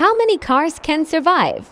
How many cars can survive?